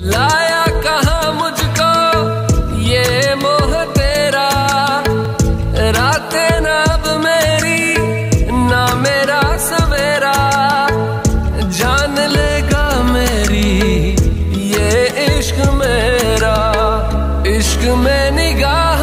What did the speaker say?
लाया कहा मुझको, ये मोह तेरा। रातें ना अब मेरी, ना मेरा सवेरा। जान लेगा मेरी, ये इश्क मेरा। इश्क में निगाह